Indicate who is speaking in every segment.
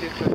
Speaker 1: Gracias.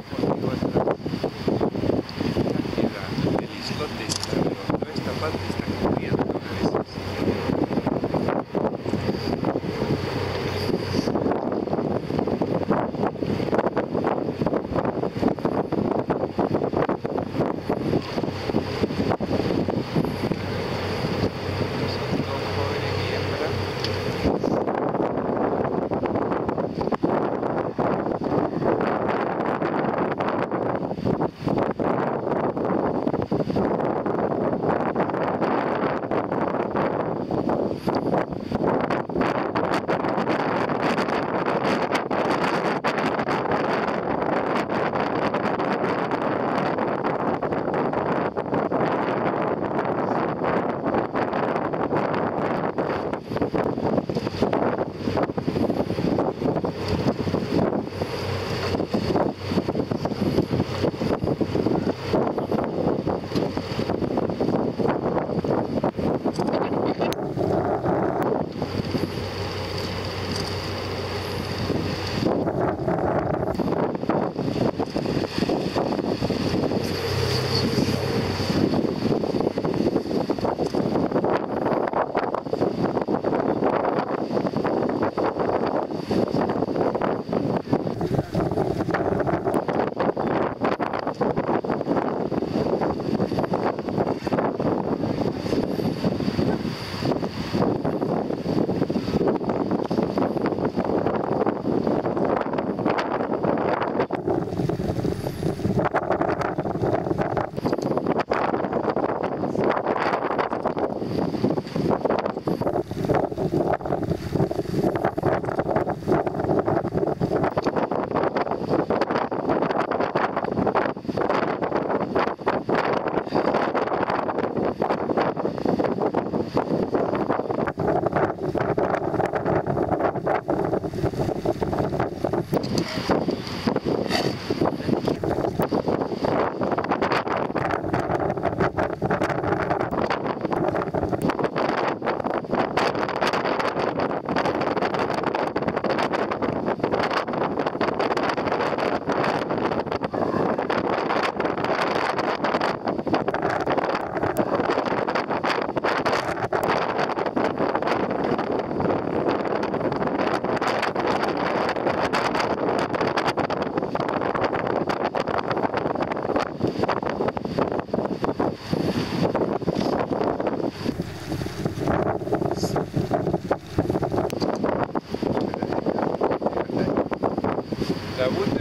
Speaker 1: зовут.